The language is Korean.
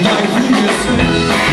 날 부르겠어